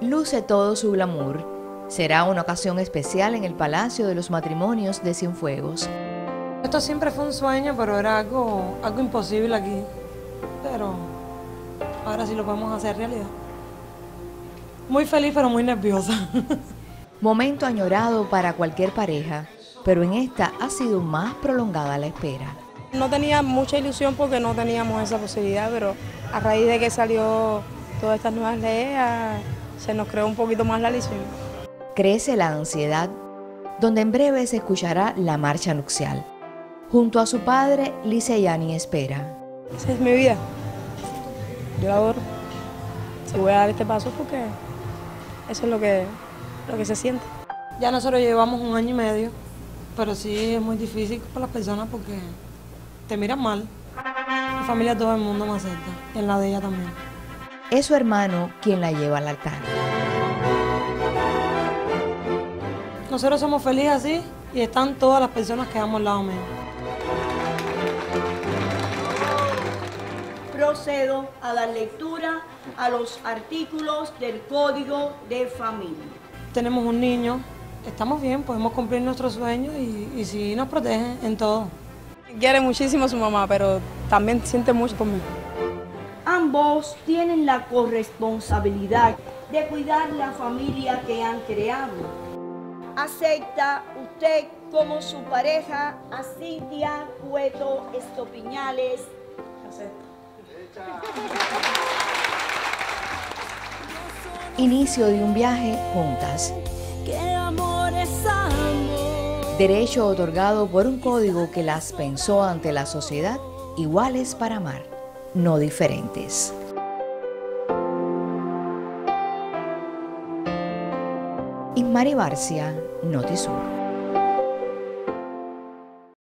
luce todo su glamour. Será una ocasión especial en el Palacio de los Matrimonios de Cienfuegos. Esto siempre fue un sueño, pero era algo, algo imposible aquí. Pero ahora sí lo podemos hacer realidad. Muy feliz, pero muy nerviosa. Momento añorado para cualquier pareja, pero en esta ha sido más prolongada la espera. No tenía mucha ilusión porque no teníamos esa posibilidad, pero a raíz de que salió todas estas nuevas leyes, se nos creó un poquito más la ilusión. Crece la ansiedad, donde en breve se escuchará la marcha nupcial. Junto a su padre, Licia Yani espera. Esa es mi vida. Yo la adoro. Si voy a dar este paso porque eso es lo que, lo que se siente. Ya nosotros llevamos un año y medio, pero sí es muy difícil para las personas porque te miran mal. Mi familia, todo el mundo me acepta, y en la de ella también. Es su hermano quien la lleva al altar. Nosotros somos felices así y están todas las personas que damos al lado mío. Procedo a dar lectura a los artículos del Código de Familia. Tenemos un niño, estamos bien, podemos cumplir nuestros sueños y, y sí nos protegen en todo. Quiere muchísimo a su mamá, pero también siente mucho por mí. Ambos tienen la corresponsabilidad de cuidar la familia que han creado. ¿Acepta usted como su pareja a Cintia Cueto Estopiñales? Inicio de un viaje juntas. Derecho otorgado por un código que las pensó ante la sociedad iguales para amar, no diferentes. Inmari Barcia, Notisur.